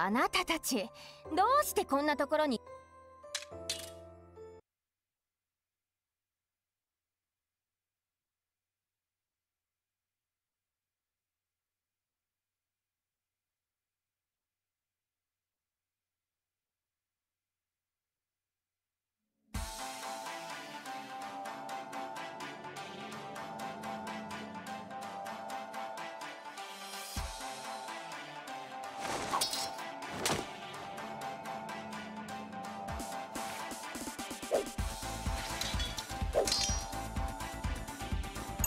あなたたち。どうしてこんなところに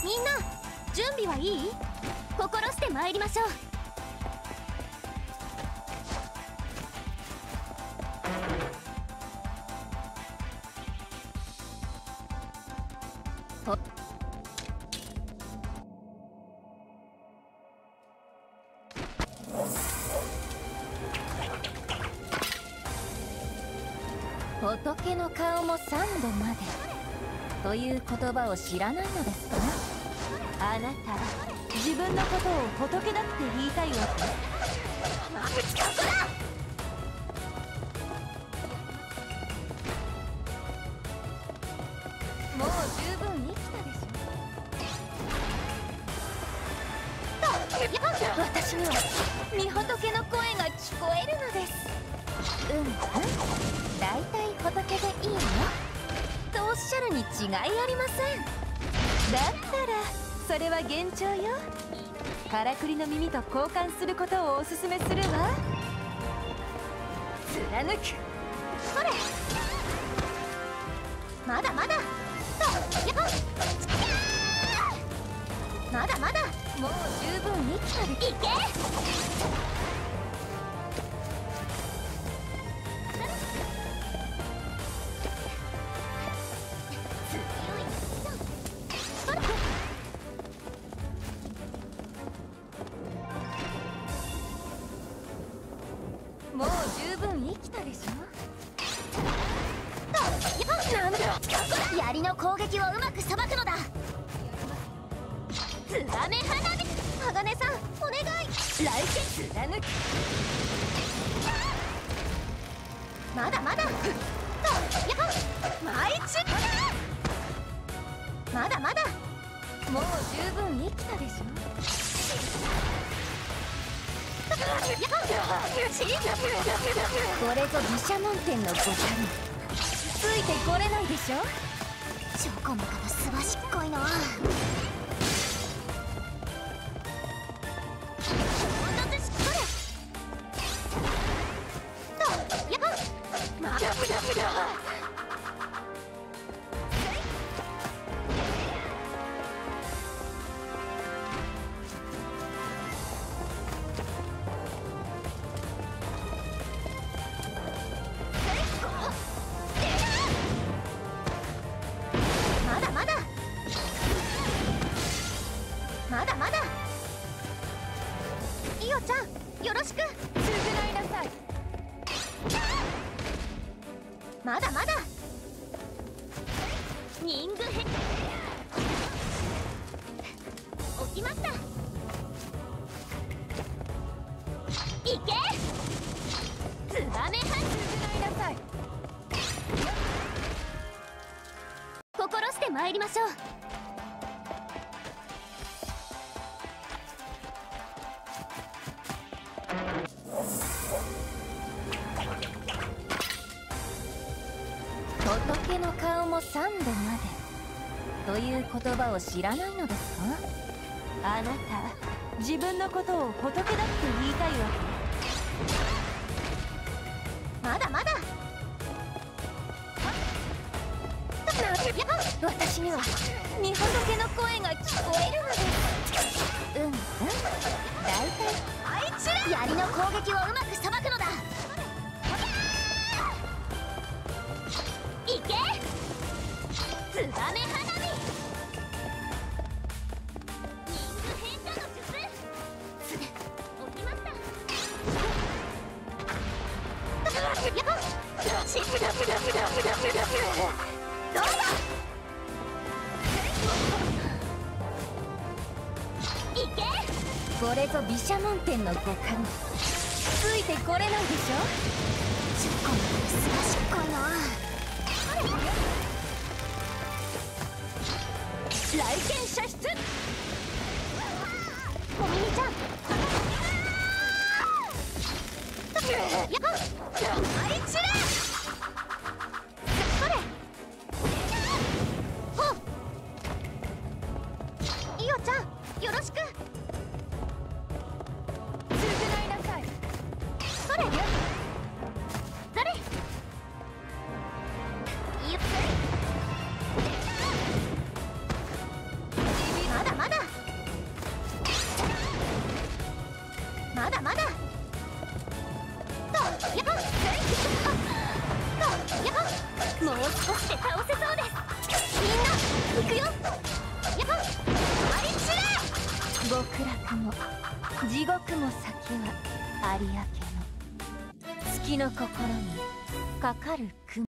みんな準備はいい？心して参りましょう。仏の顔も三度まで。という言葉を知らないのですか？あなたは自分のことを仏だって言いたいわけもう十分生きたでしょ。私に。は御仏の声が聞こえるのです。うんうん。大体仏でいいの。とおっしゃるに違いありません。だったらそれは幻聴よ。からくりの耳と交換することをおすすめするわ。貫く。ほれ。まだまだ。とやっまだまだ。もう十分生きたでいけ。もう十分生きたでしょ？なんだ。槍の攻撃をうまくさばくのだ。ツバメ花火。鋼さんお願い。来剣貫くまだまだ。とや舞ちまだまだ。もう十分生きたでしょ？これぞ毘沙門天のご神ついてこれないでしょ？チョコのすばしっこいの。まイオちゃんよろしく。償いなさい。まだまだ。リングヘ起きました。いけ。ツバメハン償いなさい。心して参りましょう。仏の顔も三度までという言葉を知らないのですかあなた自分のことを仏だって言いたいわけ。まだまだ。私には御仏の声が聞こえるのですうん。うん。大体あいつら。槍の攻撃をうまくこれぞ毘沙門天の五感つついてこれないでしょ？ちょっと難しいかな。来県射出もみちゃん。やっ。あいちれ地獄も先は有明月の心にかかる雲。